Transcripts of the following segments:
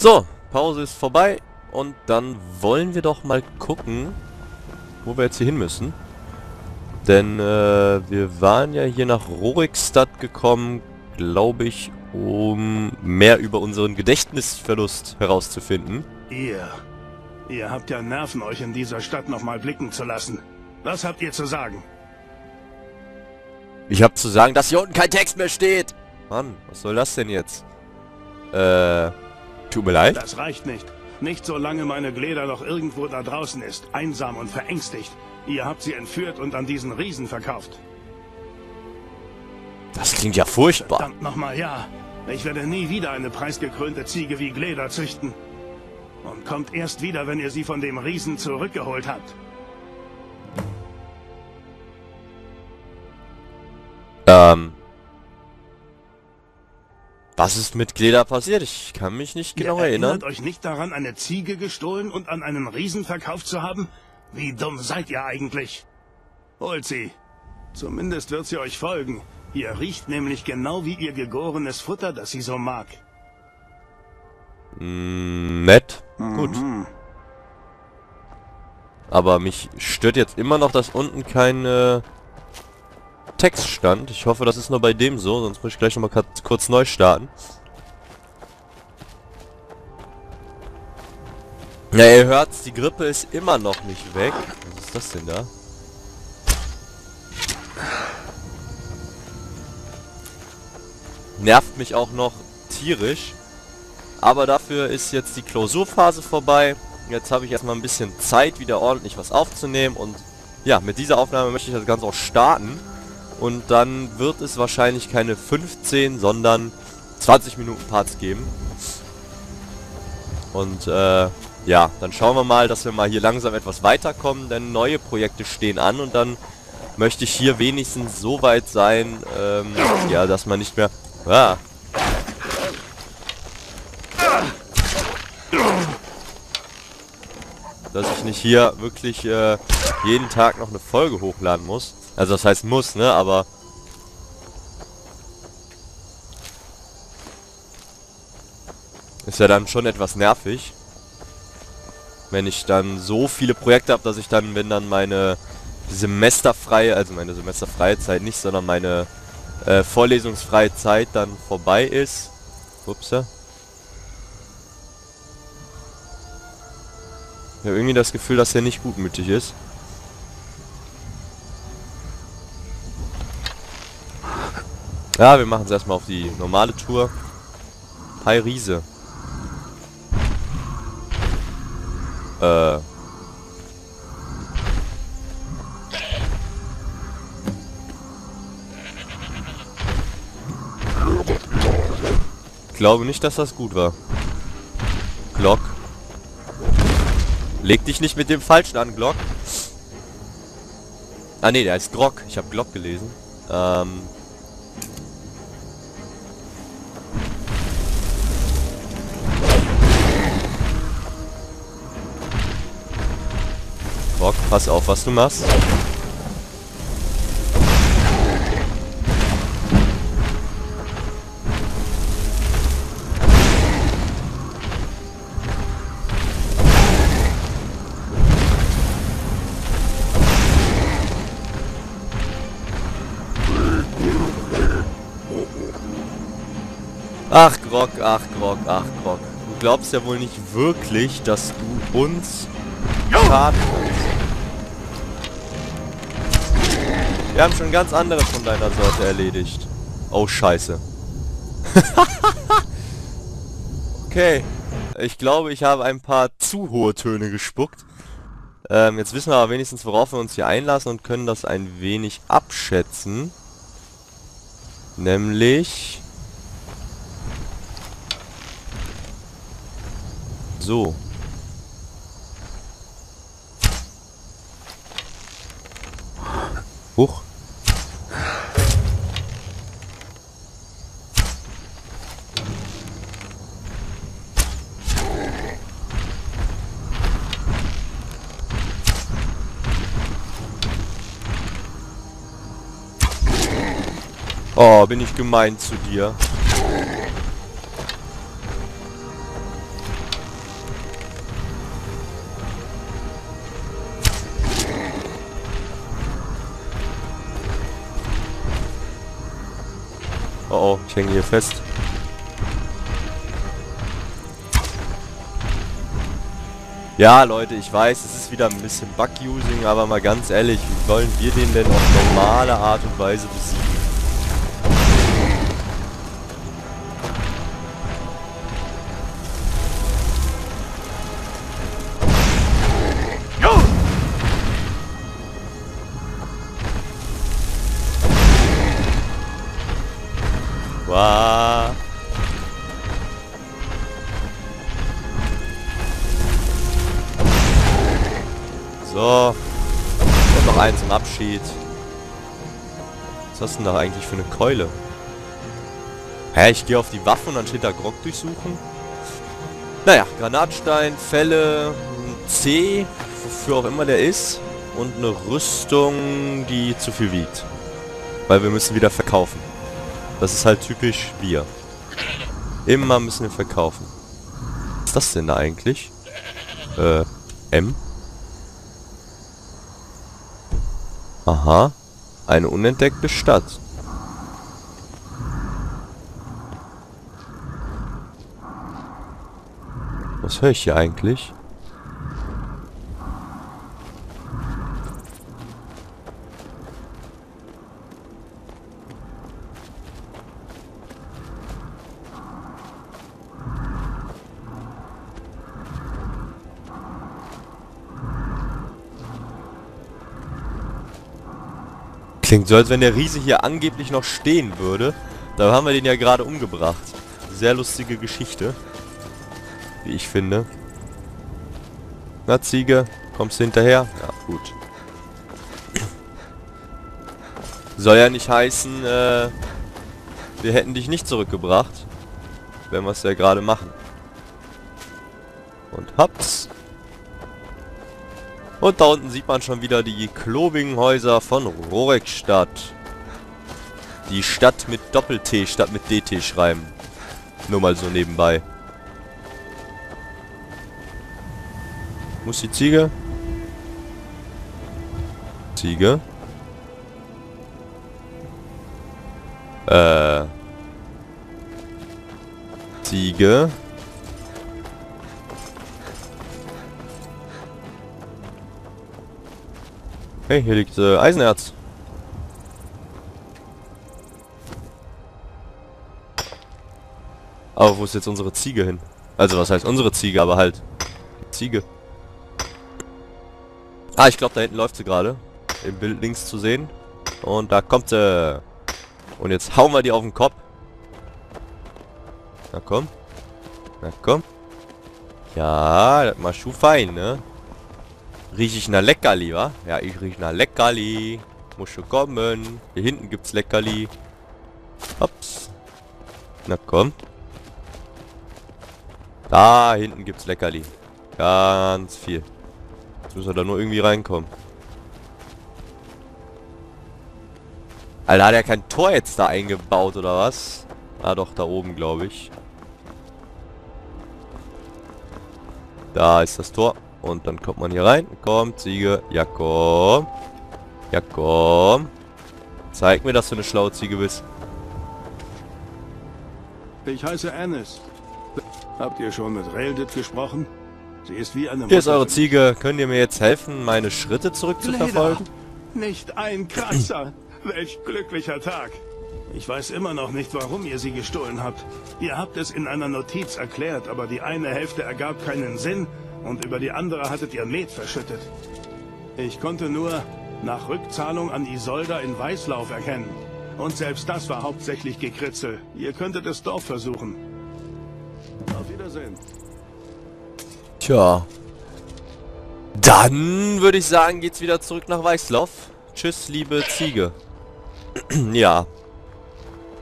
So, Pause ist vorbei und dann wollen wir doch mal gucken, wo wir jetzt hier hin müssen. Denn äh, wir waren ja hier nach Rorikstadt gekommen, glaube ich, um mehr über unseren Gedächtnisverlust herauszufinden. Ihr. Ihr habt ja Nerven, euch in dieser Stadt nochmal blicken zu lassen. Was habt ihr zu sagen? Ich hab zu sagen, dass hier unten kein Text mehr steht. Mann, was soll das denn jetzt? Äh, tut mir leid. Das reicht nicht. Nicht solange meine Gläder noch irgendwo da draußen ist, einsam und verängstigt. Ihr habt sie entführt und an diesen Riesen verkauft. Das klingt ja furchtbar. Verdammt nochmal, ja. Ich werde nie wieder eine preisgekrönte Ziege wie Gläder züchten. Und kommt erst wieder, wenn ihr sie von dem Riesen zurückgeholt habt. Ähm. Was ist mit Gleda passiert? Ich kann mich nicht genau ihr erinnern. erinnert euch nicht daran, eine Ziege gestohlen und an einen Riesen verkauft zu haben? Wie dumm seid ihr eigentlich? Holt sie. Zumindest wird sie euch folgen. Ihr riecht nämlich genau wie ihr gegorenes Futter, das sie so mag. Mm, nett. Gut. Mhm. Aber mich stört jetzt immer noch, dass unten kein äh, Text stand. Ich hoffe, das ist nur bei dem so, sonst muss ich gleich nochmal kurz neu starten. Ja, ihr hört's, die Grippe ist immer noch nicht weg. Was ist das denn da? Nervt mich auch noch tierisch. Aber dafür ist jetzt die Klausurphase vorbei. Jetzt habe ich erstmal ein bisschen Zeit, wieder ordentlich was aufzunehmen. Und ja, mit dieser Aufnahme möchte ich das Ganze auch starten. Und dann wird es wahrscheinlich keine 15, sondern 20 Minuten Parts geben. Und äh, ja, dann schauen wir mal, dass wir mal hier langsam etwas weiterkommen, denn neue Projekte stehen an und dann möchte ich hier wenigstens so weit sein, ähm, ja, dass man nicht mehr... Ah, dass ich nicht hier wirklich äh, jeden Tag noch eine Folge hochladen muss. Also das heißt muss, ne, aber... Ist ja dann schon etwas nervig. Wenn ich dann so viele Projekte habe, dass ich dann, wenn dann meine semesterfreie, also meine semesterfreie Zeit nicht, sondern meine äh, vorlesungsfreie Zeit dann vorbei ist. Ups. Ich habe irgendwie das Gefühl, dass er nicht gutmütig ist. Ja, wir machen es erstmal auf die normale Tour. Hi Riese. Äh. Ich glaube nicht, dass das gut war. Glock. Leg dich nicht mit dem Falschen an, Glock. Ah ne, der heißt Glock. Ich habe Glock gelesen. Ähm. Glock, pass auf, was du machst. Ach, Grog, ach, Grog, ach, Grog. Du glaubst ja wohl nicht wirklich, dass du uns schaden. Wir haben schon ganz andere von deiner Sorte erledigt. Oh, scheiße. okay. Ich glaube, ich habe ein paar zu hohe Töne gespuckt. Ähm, jetzt wissen wir aber wenigstens, worauf wir uns hier einlassen und können das ein wenig abschätzen. Nämlich... So. Huch. Oh, bin ich gemein zu dir. Oh, ich hänge hier fest. Ja, Leute, ich weiß, es ist wieder ein bisschen Bug-Using, aber mal ganz ehrlich, wie wollen wir den denn auf normale Art und Weise besiegen? So. Und noch einen zum Abschied. Was hast du denn da eigentlich für eine Keule? Hä, ich gehe auf die Waffe und dann steht da Grog durchsuchen? Naja, Granatstein, Fälle, C, wofür auch immer der ist. Und eine Rüstung, die zu viel wiegt. Weil wir müssen wieder verkaufen. Das ist halt typisch wir. Immer müssen wir verkaufen. Was ist das denn da eigentlich? Äh, M? Aha. Eine unentdeckte Stadt. Was höre ich hier eigentlich? Klingt so, als wenn der Riese hier angeblich noch stehen würde. Da haben wir den ja gerade umgebracht. Sehr lustige Geschichte. Wie ich finde. Na, Ziege, kommst du hinterher? Ja, gut. Soll ja nicht heißen, äh, wir hätten dich nicht zurückgebracht. Wenn wir es ja gerade machen. Und hops. Und da unten sieht man schon wieder die klobigen Häuser von Rorekstadt. Die Stadt mit Doppel-T statt mit DT schreiben. Nur mal so nebenbei. Muss die Ziege? Ziege? Äh. Ziege? Okay, hier liegt äh, Eisenerz. Aber wo ist jetzt unsere Ziege hin? Also was heißt unsere Ziege, aber halt Ziege. Ah, ich glaube da hinten läuft sie gerade. Im Bild links zu sehen. Und da kommt sie. Und jetzt hauen wir die auf den Kopf. Na komm. Na komm. Ja, das mal schuh fein, ne? Riech ich nach Leckerli, wa? Ja, ich riech nach Leckerli. Muss schon kommen. Hier hinten gibt's Leckerli. Ups. Na komm. Da hinten gibt's Leckerli. Ganz viel. Jetzt müssen wir da nur irgendwie reinkommen. Alter, hat er kein Tor jetzt da eingebaut, oder was? Ah, doch, da oben, glaube ich. Da ist das Tor. Und dann kommt man hier rein. Komm, Ziege. Ja, komm. Ja, komm. Zeig mir, dass du eine schlaue Ziege bist. Ich heiße Anis. Habt ihr schon mit Reldit gesprochen? Sie ist wie eine Hier ist eure Ziege. Könnt ihr mir jetzt helfen, meine Schritte zurückzuverfolgen? Nicht ein Kratzer. Welch glücklicher Tag. Ich weiß immer noch nicht, warum ihr sie gestohlen habt. Ihr habt es in einer Notiz erklärt, aber die eine Hälfte ergab keinen Sinn und über die andere hattet ihr Met verschüttet. Ich konnte nur nach Rückzahlung an Isolda in Weißlauf erkennen. Und selbst das war hauptsächlich Gekritzel. Ihr könntet es Dorf versuchen. Auf Wiedersehen. Tja. Dann würde ich sagen, geht's wieder zurück nach Weißlauf. Tschüss, liebe Ziege. ja.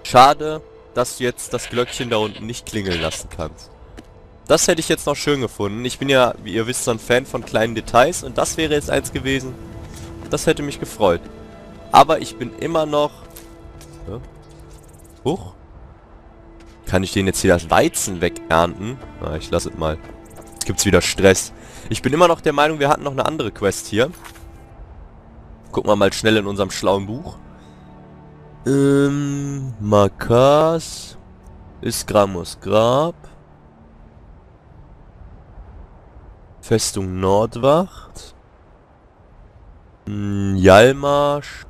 Schade, dass du jetzt das Glöckchen da unten nicht klingeln lassen kannst. Das hätte ich jetzt noch schön gefunden. Ich bin ja, wie ihr wisst, so ein Fan von kleinen Details und das wäre jetzt eins gewesen. Das hätte mich gefreut. Aber ich bin immer noch... Ja. Huch. Kann ich den jetzt hier das Weizen wegernten? Na, ich lasse es mal. Jetzt gibt's wieder Stress. Ich bin immer noch der Meinung, wir hatten noch eine andere Quest hier. Gucken wir mal schnell in unserem schlauen Buch. Ähm, Makas ist Gramos Grab. Festung Nordwacht. Hm, Jalmarsch.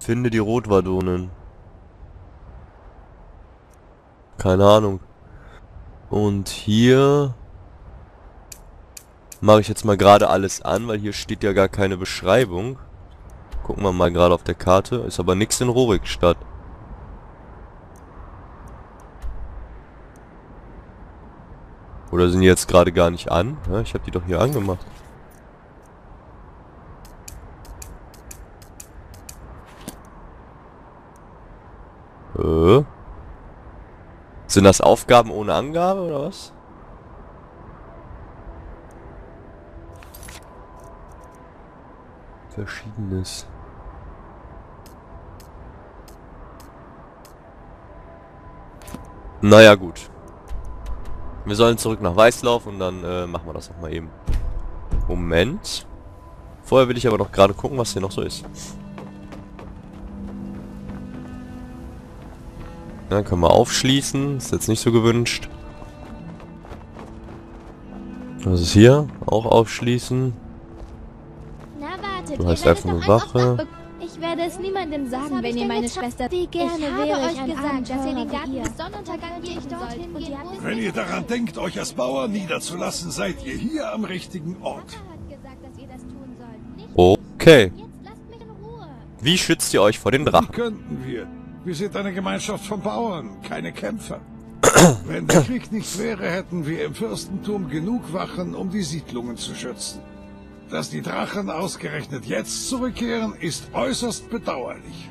Finde die Rotwadonen. Keine Ahnung. Und hier mache ich jetzt mal gerade alles an, weil hier steht ja gar keine Beschreibung. Gucken wir mal gerade auf der Karte. Ist aber nichts in Rorikstadt. Oder sind die jetzt gerade gar nicht an? Ja, ich habe die doch hier angemacht. Äh? Sind das Aufgaben ohne Angabe oder was? Verschiedenes. Naja gut. Wir sollen zurück nach Weißlauf und dann äh, machen wir das noch mal eben. Moment. Vorher will ich aber noch gerade gucken, was hier noch so ist. Ja, können wir aufschließen. Ist jetzt nicht so gewünscht. Was ist hier? Auch aufschließen. Na wartet, Du hast einfach eine Wache. Ich werde es niemandem sagen, wenn ihr meine? Schwester... Wie gerne ich habe wäre euch ich gesagt, dass ihr den wie Garten ihr. bis Sonnenuntergang gehen dorthin gehen und Wenn ihr daran denkt, euch als Bauer niederzulassen, seid ihr hier am richtigen Ort. sollt. Okay. jetzt, lasst mich in Ruhe. Wie schützt ihr euch vor den Wie Drachen? könnten wir? Wir sind eine Gemeinschaft von Bauern, keine Kämpfer. Wenn der Krieg nicht wäre, hätten wir im Fürstentum genug Wachen, um die Siedlungen zu schützen. Dass die Drachen ausgerechnet jetzt zurückkehren, ist äußerst bedauerlich.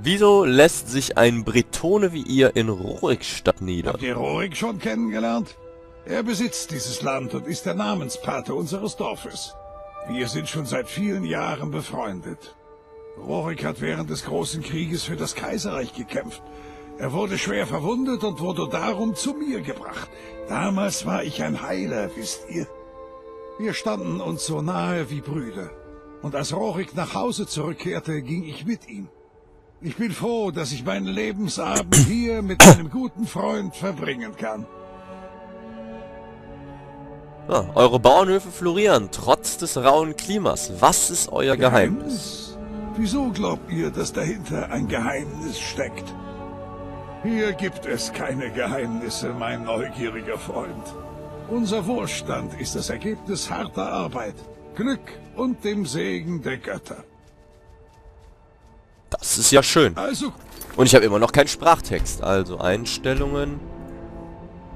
Wieso lässt sich ein Bretone wie ihr in Rorikstadt nieder? Habt ihr Rorik schon kennengelernt? Er besitzt dieses Land und ist der Namenspate unseres Dorfes. Wir sind schon seit vielen Jahren befreundet. Rorik hat während des Großen Krieges für das Kaiserreich gekämpft. Er wurde schwer verwundet und wurde darum zu mir gebracht. Damals war ich ein Heiler, wisst ihr. Wir standen uns so nahe wie Brüder. Und als Rorik nach Hause zurückkehrte, ging ich mit ihm. Ich bin froh, dass ich meinen Lebensabend hier mit einem guten Freund verbringen kann. Ah, eure Bauernhöfe florieren, trotz des rauen Klimas. Was ist euer Geheimnis? Wieso glaubt ihr, dass dahinter ein Geheimnis steckt? Hier gibt es keine Geheimnisse, mein neugieriger Freund. Unser Wohlstand ist das Ergebnis harter Arbeit, Glück und dem Segen der Götter. Das ist ja schön. Also, Und ich habe immer noch keinen Sprachtext. Also Einstellungen.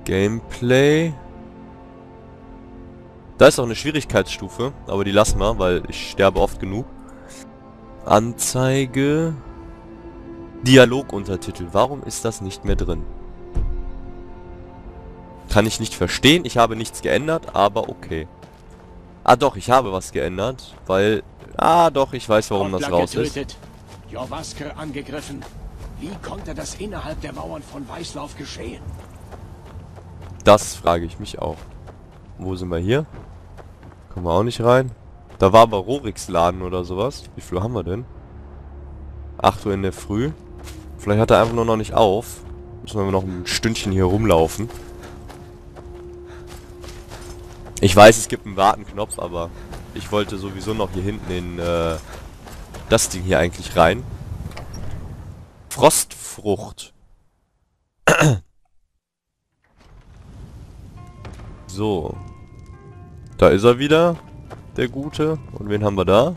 Gameplay. Da ist auch eine Schwierigkeitsstufe, aber die lassen wir, weil ich sterbe oft genug. Anzeige. Dialoguntertitel. Warum ist das nicht mehr drin? Kann ich nicht verstehen. Ich habe nichts geändert, aber okay. Ah doch, ich habe was geändert, weil... Ah doch, ich weiß, warum das raus ist. Jorvasker angegriffen. Wie konnte das innerhalb der Mauern von Weißlauf geschehen? Das frage ich mich auch. Wo sind wir hier? Kommen wir auch nicht rein. Da war aber Roriks Laden oder sowas. Wie viel haben wir denn? 8 Uhr in der Früh. Vielleicht hat er einfach nur noch nicht auf. Müssen wir noch ein Stündchen hier rumlaufen. Ich weiß, es gibt einen Wartenknopf, aber ich wollte sowieso noch hier hinten in äh, das Ding hier eigentlich rein. Frostfrucht. So. Da ist er wieder, der Gute. Und wen haben wir da?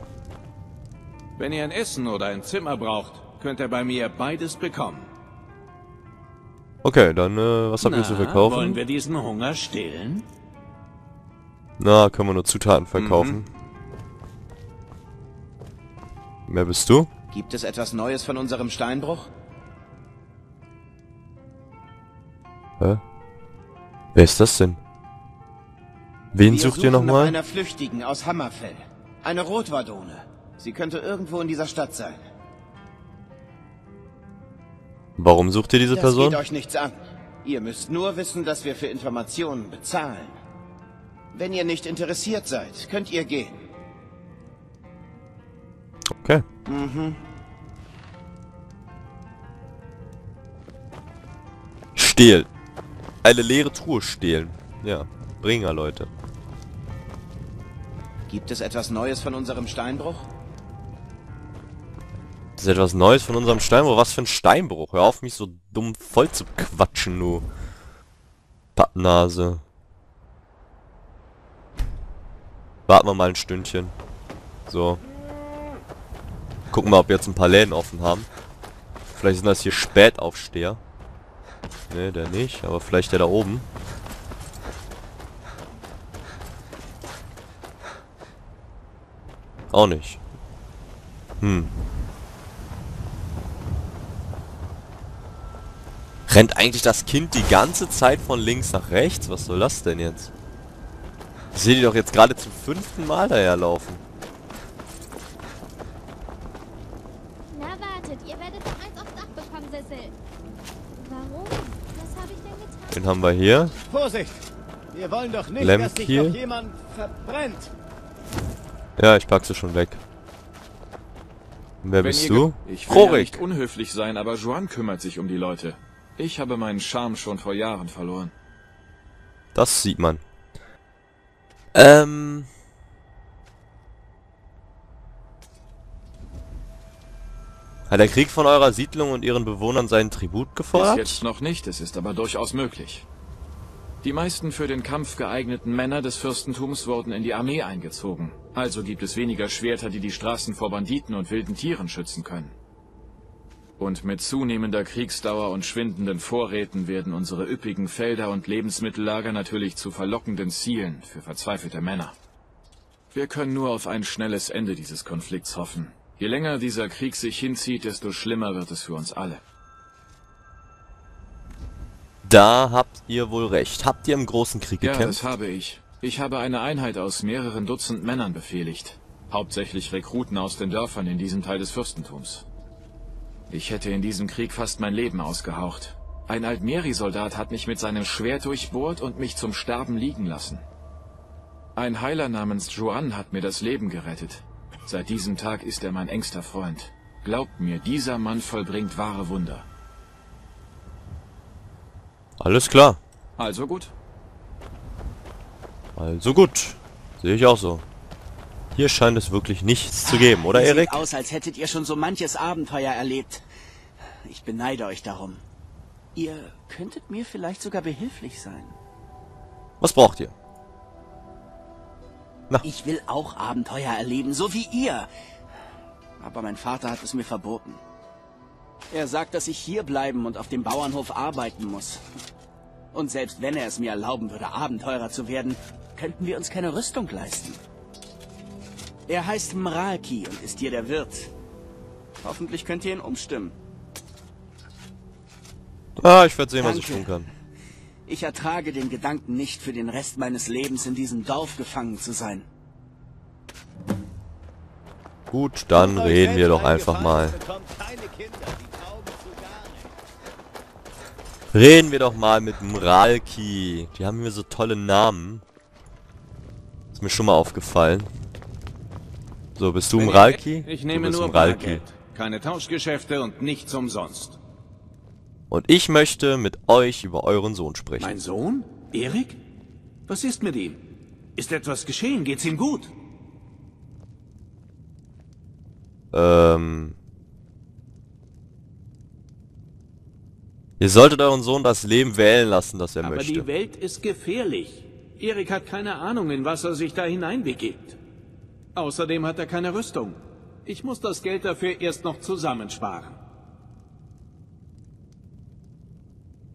Wenn ihr ein Essen oder ein Zimmer braucht, könnt ihr bei mir beides bekommen. Okay, dann, äh, was habt ihr zu verkaufen? wollen wir diesen Hunger stillen? Na, können wir nur Zutaten verkaufen. Wer bist du? Gibt es etwas Neues von unserem Steinbruch? Hä? Wer ist das denn? Wen Wir sucht ihr nochmal? einer Flüchtigen aus Hammerfell. Eine Rotwadone. Sie könnte irgendwo in dieser Stadt sein. Warum sucht ihr diese Das Person? geht euch nichts an. Ihr müsst nur wissen, dass wir für Informationen bezahlen. Wenn ihr nicht interessiert seid, könnt ihr gehen. Okay. Stehlen. Eine leere Truhe stehlen. Ja. Bringer, Leute. Gibt es etwas Neues von unserem Steinbruch? Ist etwas Neues von unserem Steinbruch. Was für ein Steinbruch. Hör auf, mich so dumm voll zu quatschen, du. Pappnase. Warten wir mal ein Stündchen. So. Gucken wir, ob wir jetzt ein paar Läden offen haben. Vielleicht sind das hier Spätaufsteher. Ne, der nicht, aber vielleicht der da oben. Auch nicht. Hm. Rennt eigentlich das Kind die ganze Zeit von links nach rechts? Was soll das denn jetzt? Ich sehe die doch jetzt gerade zum fünften Mal daherlaufen. Na wartet, ihr werdet noch eins aufs Dach bekommen, Sissel. Warum? Was habe ich denn getan? Den haben wir hier. Vorsicht! Wir wollen doch nicht, Lemp dass sich hier. noch jemand verbrennt. Ja, ich pack sie schon weg. Und wer Wenn bist du? Ich will ja nicht unhöflich sein, aber Joan kümmert sich um die Leute. Ich habe meinen Charme schon vor Jahren verloren. Das sieht man. Ähm. Hat der Krieg von eurer Siedlung und ihren Bewohnern seinen Tribut Bis gefordert? jetzt noch nicht, es ist aber durchaus möglich. Die meisten für den Kampf geeigneten Männer des Fürstentums wurden in die Armee eingezogen. Also gibt es weniger Schwerter, die die Straßen vor Banditen und wilden Tieren schützen können. Und mit zunehmender Kriegsdauer und schwindenden Vorräten werden unsere üppigen Felder und Lebensmittellager natürlich zu verlockenden Zielen für verzweifelte Männer. Wir können nur auf ein schnelles Ende dieses Konflikts hoffen. Je länger dieser Krieg sich hinzieht, desto schlimmer wird es für uns alle. Da habt ihr wohl recht. Habt ihr im großen Krieg Ja, gekämpft? das habe ich. Ich habe eine Einheit aus mehreren Dutzend Männern befehligt. Hauptsächlich Rekruten aus den Dörfern in diesem Teil des Fürstentums. Ich hätte in diesem Krieg fast mein Leben ausgehaucht. Ein Altmeri-Soldat hat mich mit seinem Schwert durchbohrt und mich zum Sterben liegen lassen. Ein Heiler namens Joan hat mir das Leben gerettet. Seit diesem Tag ist er mein engster Freund. Glaubt mir, dieser Mann vollbringt wahre Wunder. Alles klar. Also gut. Also gut. Sehe ich auch so. Hier scheint es wirklich nichts zu geben, oder Erik? Sieht aus, als hättet ihr schon so manches Abenteuer erlebt. Ich beneide euch darum. Ihr könntet mir vielleicht sogar behilflich sein. Was braucht ihr? Ich will auch Abenteuer erleben, so wie ihr. Aber mein Vater hat es mir verboten. Er sagt, dass ich hier bleiben und auf dem Bauernhof arbeiten muss. Und selbst wenn er es mir erlauben würde, Abenteurer zu werden, könnten wir uns keine Rüstung leisten. Er heißt Mralki und ist hier der Wirt. Hoffentlich könnt ihr ihn umstimmen. Ah, ich werde sehen, was ich Danke. tun kann. Ich ertrage den Gedanken nicht, für den Rest meines Lebens in diesem Dorf gefangen zu sein. Gut, dann reden wir doch einfach mal. Reden wir doch mal mit Mralki. Die haben mir so tolle Namen. Ist mir schon mal aufgefallen. So, bist du ihr- Mralki? Ich nehme nur Mralki. Keine Tauschgeschäfte und nichts umsonst. Und ich möchte mit euch über euren Sohn sprechen. Mein Sohn? Erik? Was ist mit ihm? Ist etwas geschehen? Geht's ihm gut? Ähm. Ihr solltet euren Sohn das Leben wählen lassen, das er Aber möchte. die Welt ist gefährlich. Erik hat keine Ahnung, in was er sich da hineinbegibt. Außerdem hat er keine Rüstung. Ich muss das Geld dafür erst noch zusammensparen.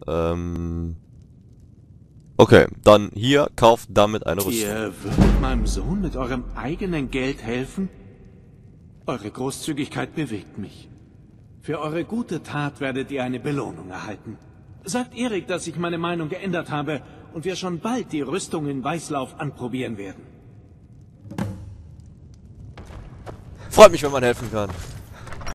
Ähm. Okay, dann hier, kauft damit eine Rüstung. Ihr würdet meinem Sohn mit eurem eigenen Geld helfen? Eure Großzügigkeit bewegt mich. Für eure gute Tat werdet ihr eine Belohnung erhalten. Sagt Erik, dass ich meine Meinung geändert habe und wir schon bald die Rüstung in Weißlauf anprobieren werden. Freut mich, wenn man helfen kann.